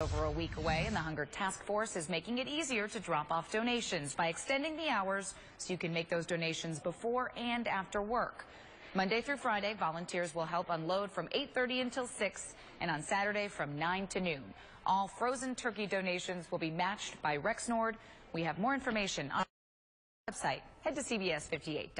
Over a week away, and the Hunger Task Force is making it easier to drop off donations by extending the hours so you can make those donations before and after work. Monday through Friday, volunteers will help unload from 8.30 until 6 and on Saturday from 9 to noon. All frozen turkey donations will be matched by Rexnord. We have more information on our website. Head to CBS58.com.